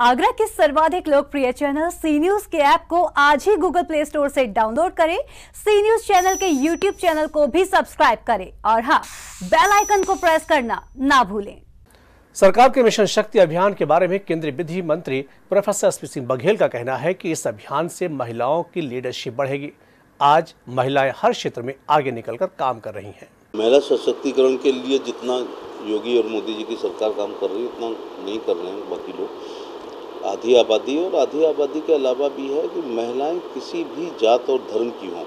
आगरा के सर्वाधिक लोकप्रिय चैनल सी न्यूज़ के ऐप को आज ही गूगल प्ले स्टोर से डाउनलोड करें। सी न्यूज़ चैनल के यूट्यूब चैनल को भी सब्सक्राइब करें। और हाँ बेल आइकन को प्रेस करना ना भूलें। सरकार के मिशन शक्ति अभियान के बारे में केंद्रीय विधि मंत्री प्रोफेसर एस सिंह बघेल का कहना है कि इस अभियान से महिलाओं की लीडरशिप बढ़ेगी। आज महिलाएँ हर क्षेत्र में आगे निकलकर काम कर रही हैं। महिला सशक्तिकरण के लिए जितना योगी और मोदी जी की सरकार काम कर रही है उतना नहीं कर रहे हैं बाकी लोग। आधी आबादी और आधी आबादी के अलावा भी है कि महिलाएँ किसी भी जात और धर्म की हों।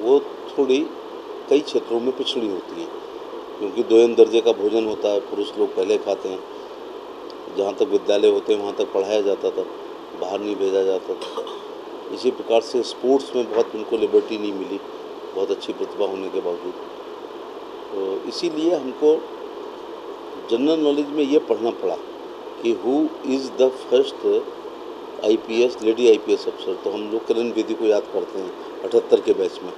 वो थोड़ी, कई क्षेत्रों में पिछड़ी होती हैं, क्योंकि दोयम दर्जे का भोजन होता है, पुरुष लोग पहले खाते हैं। जहाँ तक विद्यालय होते हैं, वहाँ तक पढ़ाया जाता था, बाहर नहीं भेजा जाता था। इसी प्रकार से स्पोर्ट्स में बहुत उनको लिबर्टी नहीं मिली, बहुत अच्छी प्रतिभा होने के बावजूद। तो इसीलिए हमको जनरल नॉलेज में ये पढ़ना पड़ा। कि who is the first IPS lady IPS अफसर तो हम लोग करण बेदी को याद करते हैं, अठहत्तर के बैच में।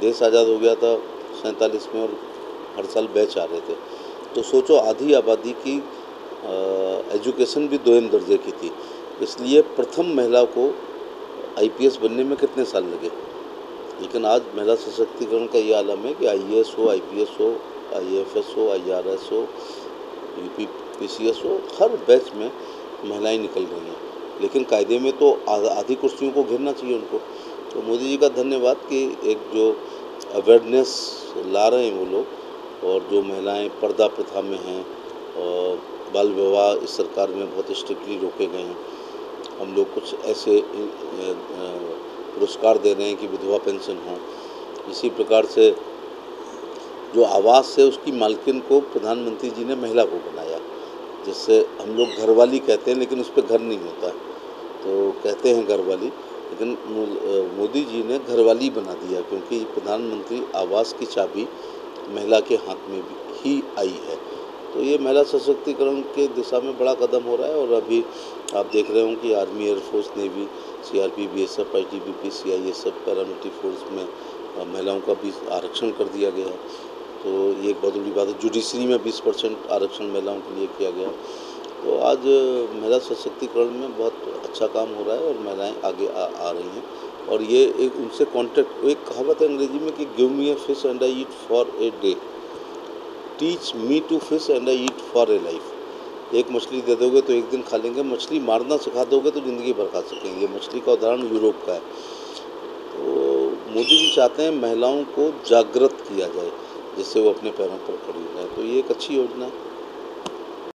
देश आज़ाद हो गया था सैंतालीस में और हर साल बैच आ रहे थे। तो सोचो आधी आबादी की एजुकेशन भी दोयम दर्जे की थी। इसलिए प्रथम महिला को आईपीएस बनने में कितने साल लगे? लेकिन आज महिला सशक्तिकरण का ये आलम है कि आई हो आईपीएस हो आईएफएस हो आईआरएस हो यू पी हो, हर बैच में महिलाएँ निकल रही हैं। लेकिन कायदे में तो आधी कुर्सियों को घेरना चाहिए उनको। तो मोदी जी का धन्यवाद कि एक जो अवेयरनेस ला रहे हैं वो लोग और जो महिलाएँ पर्दा प्रथा में हैं और बाल विवाह इस सरकार में बहुत स्ट्रिक्टली रोके गए हैं। हम लोग कुछ ऐसे पुरस्कार दे रहे हैं कि विधवा पेंशन हो। इसी प्रकार से जो आवास है उसकी मालकिन को प्रधानमंत्री जी ने महिला को बनाया। जिससे हम लोग घरवाली कहते हैं, लेकिन उस पर घर नहीं होता। तो कहते हैं घरवाली, लेकिन मोदी जी ने घरवाली बना दिया, क्योंकि प्रधानमंत्री आवास की चाबी महिला के हाथ में ही आई है। तो ये महिला सशक्तिकरण के दिशा में बड़ा कदम हो रहा है, और अभी आप देख रहे हो कि army air force, navy C R P B S F I T B P C I S F paramilitary force में महिलाओं का भी आरक्षण कर दिया गया है। ये एक बहुत बड़ी बात है। जुडिशरी में बीस परसेंट आरक्षण महिलाओं के लिए किया गया। तो आज महिला सशक्तिकरण में बहुत अच्छा काम हो रहा है और महिलाएँ आगे आ, आ रही हैं। और ये एक उनसे कॉन्टेक्ट एक कहावत है अंग्रेज़ी में कि give me a fish and I eat for a day teach me to fish and I eat for a life एक मछली दे दोगे तो एक दिन खा लेंगे। मछली मारना सिखा दोगे तो ज़िंदगी भर खा सकेंगे। मछली का उदाहरण यूरोप का है। तो मोदी जी चाहते हैं महिलाओं को जागृत किया जाए। जिससे वो अपने पैरों पर खड़ी हो जाए। तो ये एक अच्छी योजना है।